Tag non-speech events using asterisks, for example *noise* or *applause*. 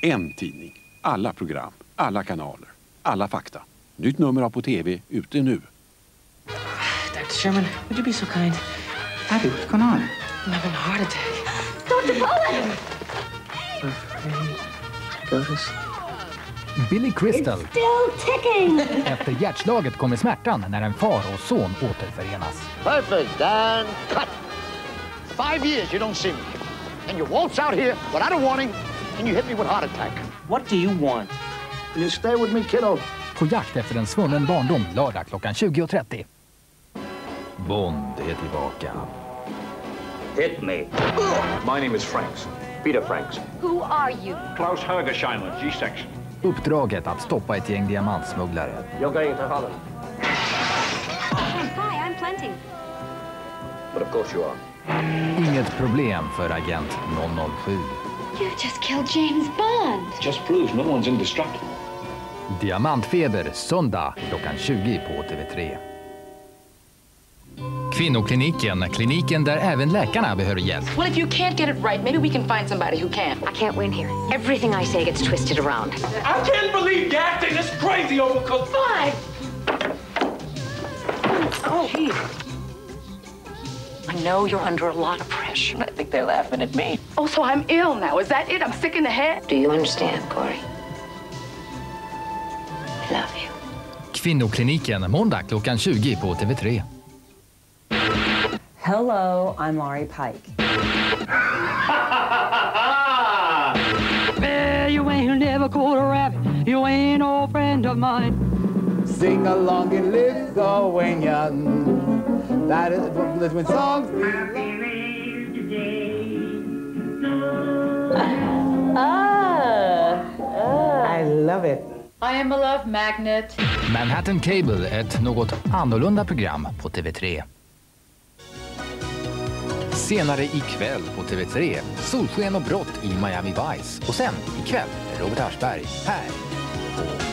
En tidning, alla program, alla kanaler, alla fakta. Nytt nummer av På TV ute nu. Dr. Sherman, would you be so kind? Abby, what's going on? I'm having a heart attack. Dr. Go to sleep. Billy Crystal. Still ticking! Efter hjärtslaget kommer smärtan när en far och son återförenas. Perfect, Dan. Cut. Five years you don't see me. And you waltz out here without a warning, and you hit me with heart attack. What do you want? You stay with me, kiddo. På jakt efter en svunnen barndom lördag klockan 20.30. Bond är tillbaka. Hit me. My name is Franks. Peter Franks. Who are you? Klaus Högerscheinler, G-section. Uppdraget att stoppa ett gäng diamantsmugglare. You're going to Holland. Hi, I'm Plenty. But of course you are. Inget problem för agent 007. You just killed James Bond. Just proves no one's indestructible. Diamantfeber söndag klockan 20 på TV3. Kvinnokliniken, kliniken där även läkarna behöver hjälp. Well, if you can't get it right, maybe we can find somebody who can. I can't win here. Everything I say gets twisted around. I can't believe you're acting this crazy overcooked. Fine. Oh, gee. I know you're under a lot of pressure. I think they're laughing at me. Oh, so I'm ill now. Is that it? I'm sick in the head? Do you understand, Corey? I love you. Kvinnokliniken måndag klockan 20 på TV3. Hello, I'm Laurie Pike. *laughs* Well, you ain't never caught a rabbit. You ain't no friend of mine. Sing along going young. That is that's when songs. Ah, I love it. I am a love magnet. Manhattan Cable, ett något annorlunda program på TV3. Senare ikväll på TV3, Solsken och brott i Miami Vice. Och sen ikväll, Robert Aschberg, här på